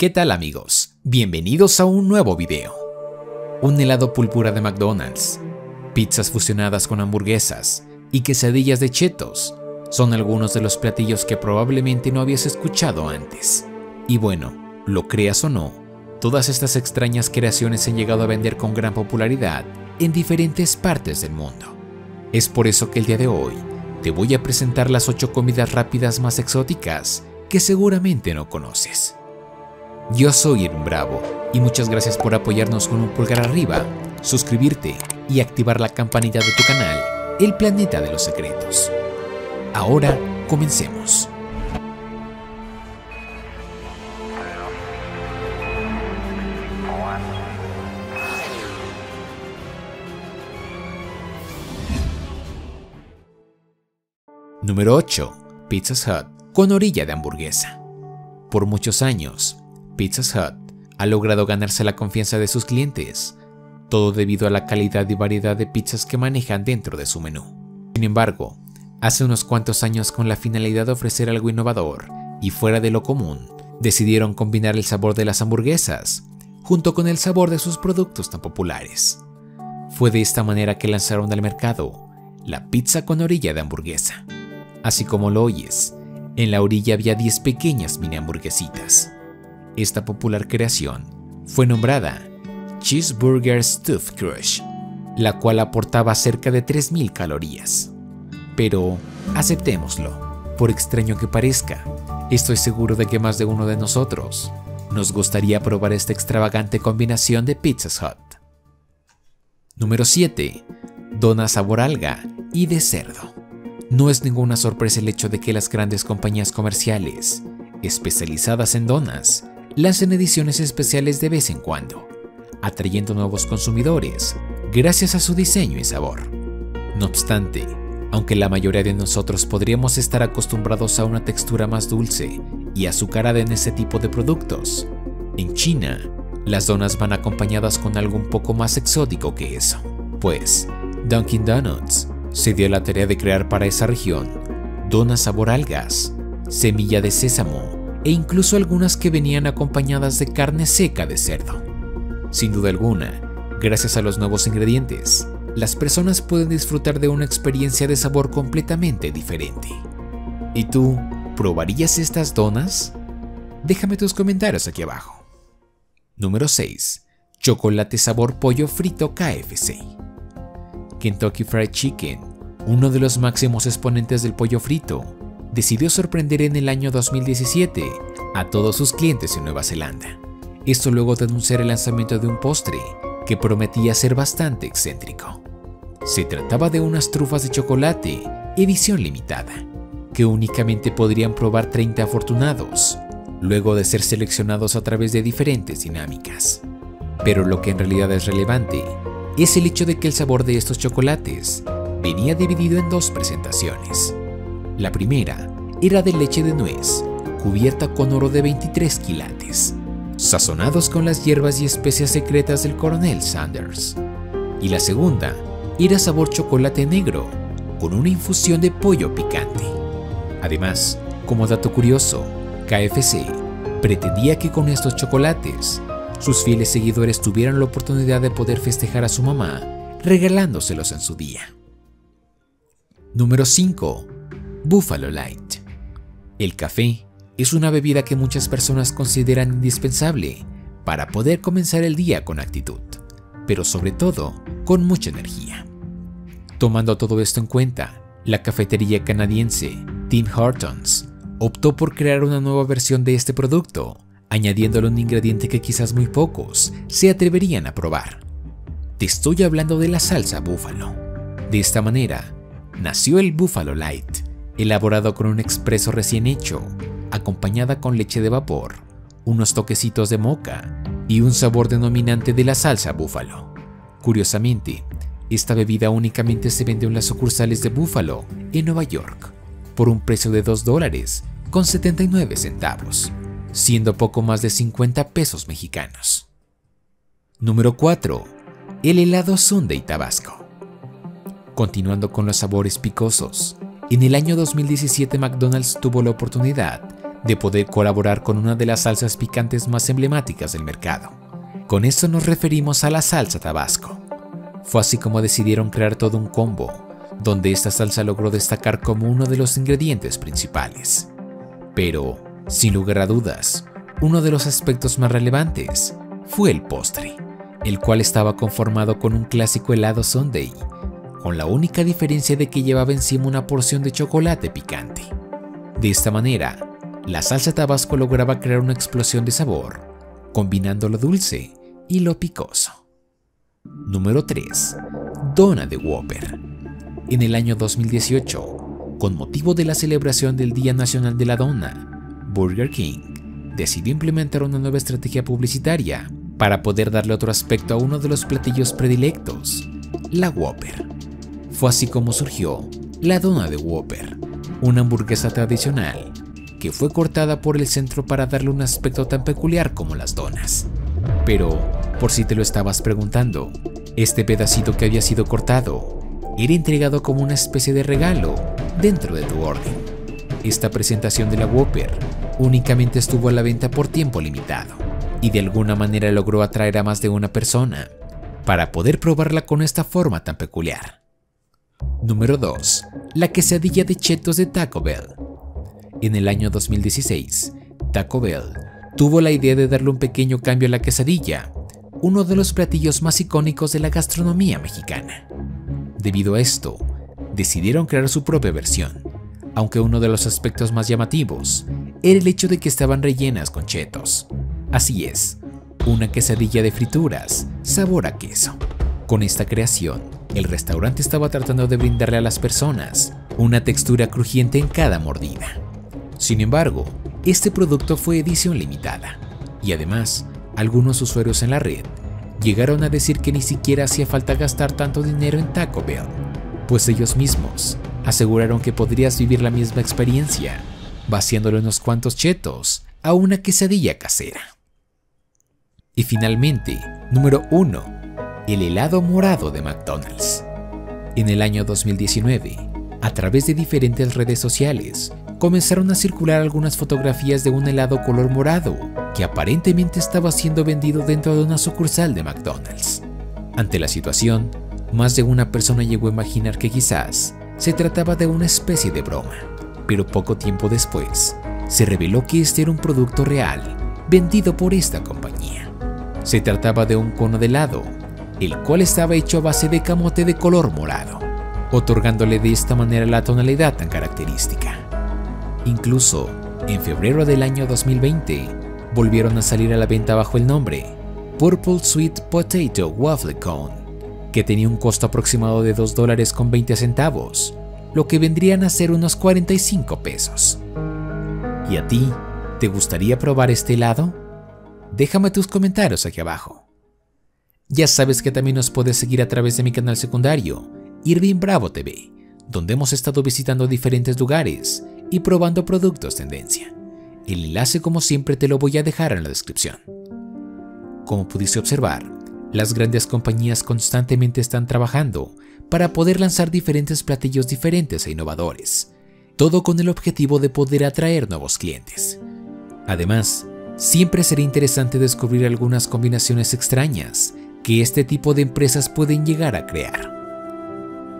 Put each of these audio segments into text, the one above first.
¿Qué tal amigos? Bienvenidos a un nuevo video. Un helado púrpura de McDonald's, pizzas fusionadas con hamburguesas y quesadillas de chetos son algunos de los platillos que probablemente no habías escuchado antes. Y bueno, lo creas o no, todas estas extrañas creaciones han llegado a vender con gran popularidad en diferentes partes del mundo. Es por eso que el día de hoy te voy a presentar las 8 comidas rápidas más exóticas que seguramente no conoces. Yo soy Irving Bravo y muchas gracias por apoyarnos con un pulgar arriba, suscribirte y activar la campanita de tu canal, El Planeta de los Secretos. Ahora comencemos. Número 8. Pizza's Hut con orilla de hamburguesa. Por muchos años, Pizza's Hut ha logrado ganarse la confianza de sus clientes, todo debido a la calidad y variedad de pizzas que manejan dentro de su menú. Sin embargo, hace unos cuantos años con la finalidad de ofrecer algo innovador y fuera de lo común, decidieron combinar el sabor de las hamburguesas junto con el sabor de sus productos tan populares. Fue de esta manera que lanzaron al mercado la pizza con orilla de hamburguesa. Así como lo oyes, en la orilla había 10 pequeñas mini hamburguesitas esta popular creación fue nombrada Cheeseburger Stuffed Crush, la cual aportaba cerca de 3.000 calorías. Pero aceptémoslo, por extraño que parezca, estoy seguro de que más de uno de nosotros nos gustaría probar esta extravagante combinación de Pizza Hut. Número 7. Dona sabor alga y de cerdo. No es ninguna sorpresa el hecho de que las grandes compañías comerciales, especializadas en donas, lanzan ediciones especiales de vez en cuando, atrayendo nuevos consumidores gracias a su diseño y sabor. No obstante, aunque la mayoría de nosotros podríamos estar acostumbrados a una textura más dulce y azucarada en este tipo de productos, en China, las donas van acompañadas con algo un poco más exótico que eso, pues Dunkin' Donuts se dio la tarea de crear para esa región donas sabor algas, semilla de sésamo e incluso algunas que venían acompañadas de carne seca de cerdo. Sin duda alguna, gracias a los nuevos ingredientes, las personas pueden disfrutar de una experiencia de sabor completamente diferente. ¿Y tú, probarías estas donas? Déjame tus comentarios aquí abajo. Número 6. Chocolate sabor pollo frito KFC. Kentucky Fried Chicken, uno de los máximos exponentes del pollo frito, decidió sorprender en el año 2017 a todos sus clientes en Nueva Zelanda. Esto luego de anunciar el lanzamiento de un postre que prometía ser bastante excéntrico. Se trataba de unas trufas de chocolate edición limitada, que únicamente podrían probar 30 afortunados, luego de ser seleccionados a través de diferentes dinámicas. Pero lo que en realidad es relevante es el hecho de que el sabor de estos chocolates venía dividido en dos presentaciones. La primera era de leche de nuez, cubierta con oro de 23 quilates, sazonados con las hierbas y especias secretas del coronel Sanders. Y la segunda era sabor chocolate negro, con una infusión de pollo picante. Además, como dato curioso, KFC pretendía que con estos chocolates, sus fieles seguidores tuvieran la oportunidad de poder festejar a su mamá regalándoselos en su día. Número 5. Buffalo Light. El café es una bebida que muchas personas consideran indispensable para poder comenzar el día con actitud, pero sobre todo con mucha energía. Tomando todo esto en cuenta, la cafetería canadiense Tim Hortons optó por crear una nueva versión de este producto, añadiéndole un ingrediente que quizás muy pocos se atreverían a probar. Te estoy hablando de la salsa búfalo. De esta manera, nació el Buffalo Light, elaborado con un expreso recién hecho, acompañada con leche de vapor, unos toquecitos de moca y un sabor denominante de la salsa búfalo. Curiosamente, esta bebida únicamente se vende en las sucursales de Búfalo en Nueva York por un precio de 2 dólares con 79 centavos, siendo poco más de 50 pesos mexicanos. Número 4. El helado Sundae Tabasco. Continuando con los sabores picosos, en el año 2017 McDonald's tuvo la oportunidad de poder colaborar con una de las salsas picantes más emblemáticas del mercado. Con esto nos referimos a la salsa tabasco. Fue así como decidieron crear todo un combo, donde esta salsa logró destacar como uno de los ingredientes principales. Pero, sin lugar a dudas, uno de los aspectos más relevantes fue el postre, el cual estaba conformado con un clásico helado Sunday, con la única diferencia de que llevaba encima una porción de chocolate picante. De esta manera, la salsa tabasco lograba crear una explosión de sabor, combinando lo dulce y lo picoso. Número 3. Dona de Whopper. En el año 2018, con motivo de la celebración del Día Nacional de la Dona, Burger King decidió implementar una nueva estrategia publicitaria para poder darle otro aspecto a uno de los platillos predilectos, la Whopper. Fue así como surgió la dona de Whopper, una hamburguesa tradicional que fue cortada por el centro para darle un aspecto tan peculiar como las donas. Pero, por si te lo estabas preguntando, este pedacito que había sido cortado era entregado como una especie de regalo dentro de tu orden. Esta presentación de la Whopper únicamente estuvo a la venta por tiempo limitado y de alguna manera logró atraer a más de una persona para poder probarla con esta forma tan peculiar. Número 2. La quesadilla de chetos de Taco Bell. En el año 2016, Taco Bell tuvo la idea de darle un pequeño cambio a la quesadilla, uno de los platillos más icónicos de la gastronomía mexicana. Debido a esto, decidieron crear su propia versión, aunque uno de los aspectos más llamativos era el hecho de que estaban rellenas con chetos. Así es, una quesadilla de frituras, sabor a queso. Con esta creación, el restaurante estaba tratando de brindarle a las personas una textura crujiente en cada mordida. Sin embargo, este producto fue edición limitada, y además, algunos usuarios en la red llegaron a decir que ni siquiera hacía falta gastar tanto dinero en Taco Bell, pues ellos mismos aseguraron que podrías vivir la misma experiencia vaciándole unos cuantos chetos a una quesadilla casera. Y finalmente, número 1 el helado morado de McDonald's. En el año 2019, a través de diferentes redes sociales, comenzaron a circular algunas fotografías de un helado color morado que aparentemente estaba siendo vendido dentro de una sucursal de McDonald's. Ante la situación, más de una persona llegó a imaginar que quizás se trataba de una especie de broma, pero poco tiempo después se reveló que este era un producto real vendido por esta compañía. Se trataba de un cono de helado el cual estaba hecho a base de camote de color morado, otorgándole de esta manera la tonalidad tan característica. Incluso, en febrero del año 2020, volvieron a salir a la venta bajo el nombre Purple Sweet Potato Waffle Cone, que tenía un costo aproximado de 2 dólares con 20 centavos, lo que vendrían a ser unos 45 pesos. ¿Y a ti? ¿Te gustaría probar este helado? Déjame tus comentarios aquí abajo. Ya sabes que también nos puedes seguir a través de mi canal secundario, Irving Bravo TV, donde hemos estado visitando diferentes lugares y probando productos tendencia. El enlace como siempre te lo voy a dejar en la descripción. Como pudiste observar, las grandes compañías constantemente están trabajando para poder lanzar diferentes platillos diferentes e innovadores, todo con el objetivo de poder atraer nuevos clientes. Además, siempre será interesante descubrir algunas combinaciones extrañas que este tipo de empresas pueden llegar a crear.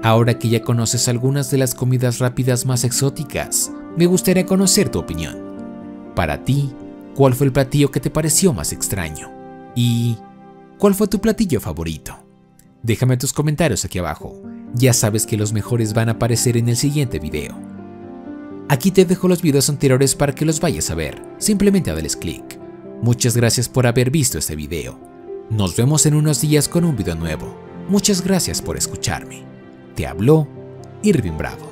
Ahora que ya conoces algunas de las comidas rápidas más exóticas, me gustaría conocer tu opinión. Para ti, ¿cuál fue el platillo que te pareció más extraño? ¿Y cuál fue tu platillo favorito? Déjame tus comentarios aquí abajo. Ya sabes que los mejores van a aparecer en el siguiente video. Aquí te dejo los videos anteriores para que los vayas a ver. Simplemente dales clic. Muchas gracias por haber visto este video. Nos vemos en unos días con un video nuevo. Muchas gracias por escucharme. Te habló Irving Bravo.